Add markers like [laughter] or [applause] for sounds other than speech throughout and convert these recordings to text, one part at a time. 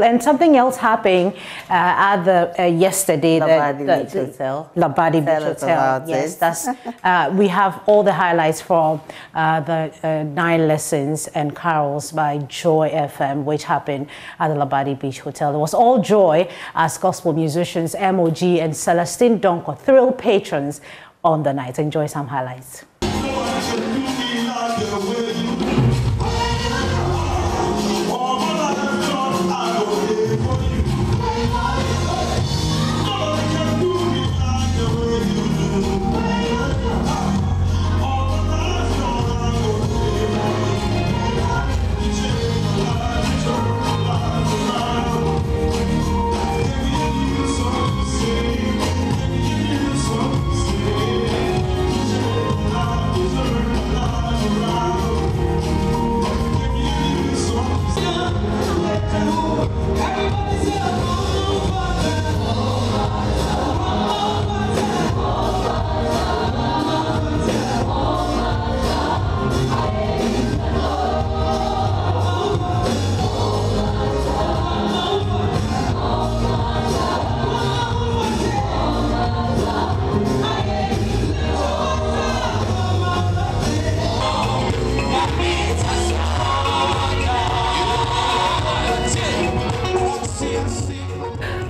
And something else happened uh, at the uh, yesterday. Labadi the, Beach Hotel. Labadi Beach Hotel. Yes, it. that's. Uh, we have all the highlights from uh, the uh, nine lessons and carols by Joy FM, which happened at the Labadi Beach Hotel. It was all joy as gospel musicians MOG and Celestine Donkor thrilled patrons on the night. Enjoy some highlights.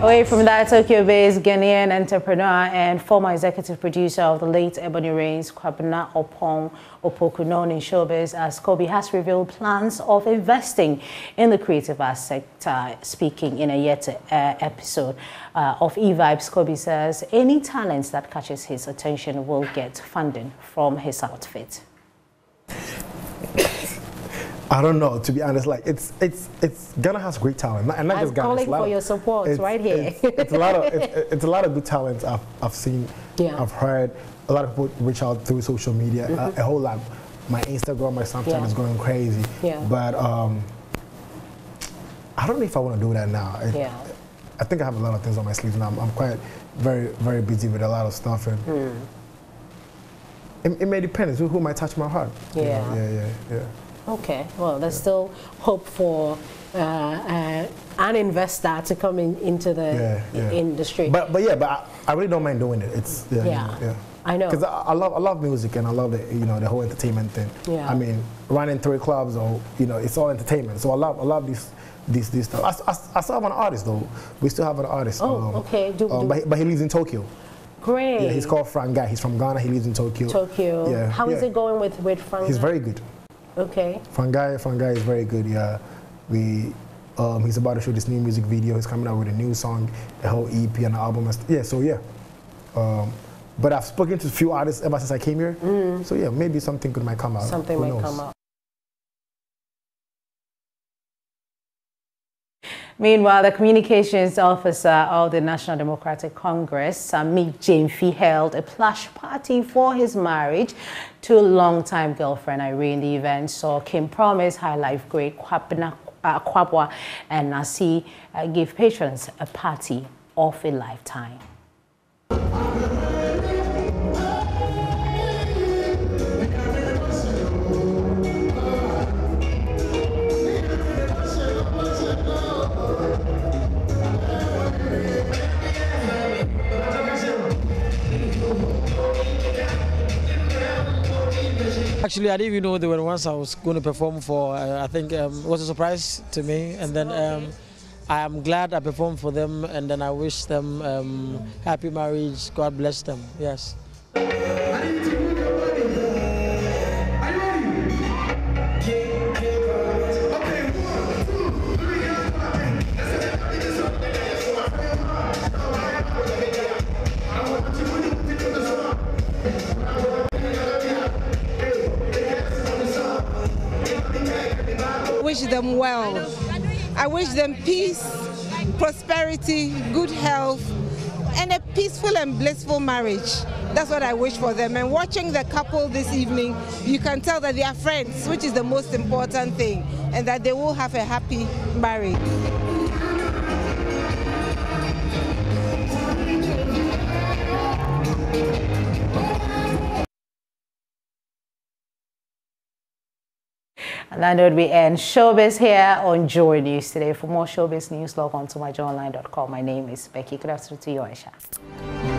Away from that, Tokyo-based Ghanaian entrepreneur and former executive producer of the late Ebony Reigns, Kwabena Opong Opoku, known in showbiz as Kobe, has revealed plans of investing in the creative arts sector. Speaking in a yet uh, episode uh, of E-Vibes, Kobe says any talent that catches his attention will get funding from his outfit. I don't know, to be honest. Like it's it's it's Ghana has great talent, and not I'm just Ghana. calling it's a lot for of- your support it's- right here. It's, it's a lot of it's, [laughs] it's a lot of good talents I've I've seen, Yeah. I've heard. A lot of people reach out through social media. A, a whole lot. My Instagram, my Snapchat Mm-hmm. Yeah. is going crazy. Yeah. But um, I don't know if I want to do that now. I, Yeah. I think I have a lot of things on my sleeves now. I'm, I'm quite very very busy with a lot of stuff and. Hmm. It, it may depend. Who, who might touch my heart? you know? Yeah. Yeah. Yeah. Yeah. Okay, well, there's still hope for uh, uh, an investor to come in, into the Yeah, yeah. industry. But but yeah, but I, I really don't mind doing it. It's yeah, Yeah. yeah. I know. Because I, I love I love music and I love the you know the whole entertainment thing. Yeah. I mean, running three clubs or you know it's all entertainment. So I love I love this this this stuff. I, I, I still have an artist though. We still have an artist. Oh, okay. Do- um, do- but, he, but he lives in Tokyo. Great. Yeah, he's called Frank Guy. He's from Ghana. He lives in Tokyo. Tokyo. Yeah. How is yeah. it going with, with Frank? He's very good. Okay. Frangai, Frangai is very good. Yeah, we. Um, he's about to shoot this new music video. He's coming out with a new song, a whole EP and an album. And yeah, so yeah. Um, but I've spoken to a few artists ever since I came here. So yeah, maybe something could might come out. Mm. Something Who might knows? come up. Meanwhile, the communications officer of the National Democratic Congress, Sammy Gyamfi, held a plush party for his marriage to longtime girlfriend Irene. The event saw King Promise, High Life great Kwabena uh, and Nacee uh, give patrons a party of a lifetime. Actually, I didn't even know they were the ones I was going to perform for. Uh, I think um, it was a surprise to me, and then um, I am glad I performed for them, and then I wish them um, happy marriage. God bless them. Yes. Them well. I wish them peace, prosperity, good health, and a peaceful and blissful marriage. That's what I wish for them. And watching the couple this evening, you can tell that they are friends, which is the most important thing, and that they will have a happy marriage. Would be end showbiz here on Joy News today. For more showbiz news, log on to myjoyonline.com. My name is Becky. Good afternoon to you, Aisha.